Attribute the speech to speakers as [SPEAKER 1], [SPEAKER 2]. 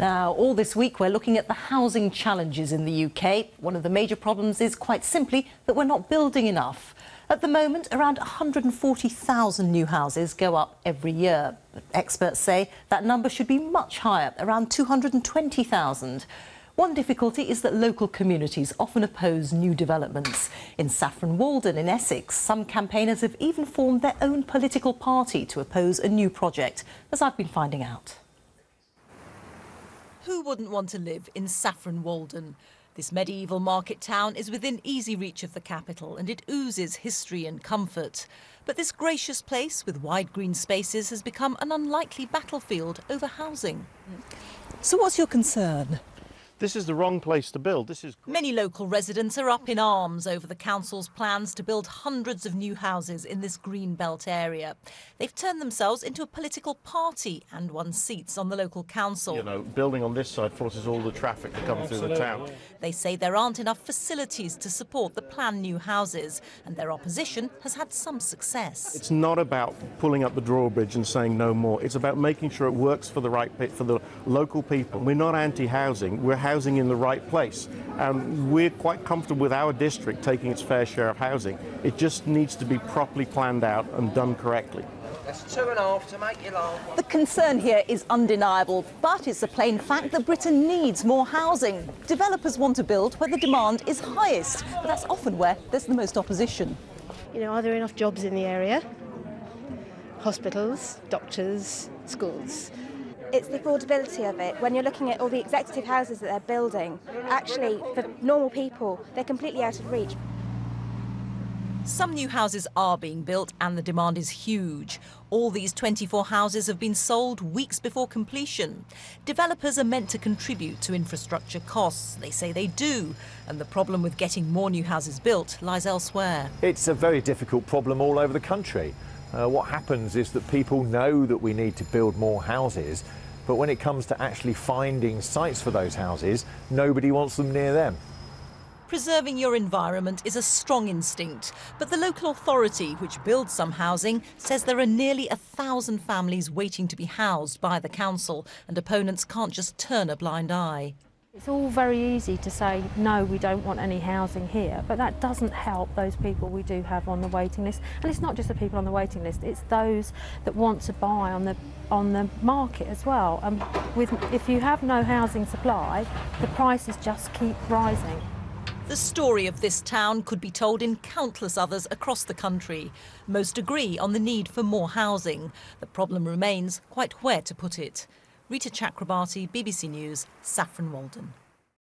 [SPEAKER 1] Now, all this week we're looking at the housing challenges in the UK. One of the major problems is quite simply that we're not building enough. At the moment, around 140,000 new houses go up every year. But experts say that number should be much higher, around 220,000. One difficulty is that local communities often oppose new developments. In Saffron Walden in Essex, some campaigners have even formed their own political party to oppose a new project, as I've been finding out.
[SPEAKER 2] Who wouldn't want to live in Saffron Walden? This medieval market town is within easy reach of the capital and it oozes history and comfort. But this gracious place with wide green spaces has become an unlikely battlefield over housing. So what's your concern?
[SPEAKER 3] This is the wrong place to build. This is
[SPEAKER 2] Many local residents are up in arms over the council's plans to build hundreds of new houses in this green belt area. They've turned themselves into a political party and won seats on the local council.
[SPEAKER 3] you know, building on this side forces all the traffic to come through the town.
[SPEAKER 2] They say there aren't enough facilities to support the planned new houses, and their opposition has had some success.
[SPEAKER 3] It's not about pulling up the drawbridge and saying no more. It's about making sure it works for the right pe- for the local people. We're not anti-housing. We're housing in the right place, and we're quite comfortable with our district taking its fair share of housing. It just needs to be properly planned out and done correctly.
[SPEAKER 4] That's two and a half to make you laugh.
[SPEAKER 2] The concern here is undeniable, but it's a plain fact that Britain needs more housing. Developers want to build where the demand is highest, but that's often where there's the most opposition.
[SPEAKER 5] You know, are there enough jobs in the area? Hospitals, doctors, schools.
[SPEAKER 6] It's the affordability of it. When you're looking at all the executive houses that they're building, actually, for normal people, they're completely out of reach.
[SPEAKER 2] Some new houses are being built and the demand is huge. All these 24 houses have been sold weeks before completion. Developers are meant to contribute to infrastructure costs. They say they do. And the problem with getting more new houses built lies elsewhere.
[SPEAKER 7] It's a very difficult problem all over the country. Uh, what happens is that people know that we need to build more houses, but when it comes to actually finding sites for those houses, nobody wants them near them.
[SPEAKER 2] Preserving your environment is a strong instinct, but the local authority, which builds some housing, says there are nearly a thousand families waiting to be housed by the council, and opponents can't just turn a blind eye.
[SPEAKER 8] It's all very easy to say, no, we don't want any housing here, but that doesn't help those people we do have on the waiting list. And it's not just the people on the waiting list, it's those that want to buy on the, on the market as well. And with, if you have no housing supply, the prices just keep rising.
[SPEAKER 2] The story of this town could be told in countless others across the country. Most agree on the need for more housing. The problem remains quite where to put it. Reeta Chakrabarti, BBC News, Saffron Walden.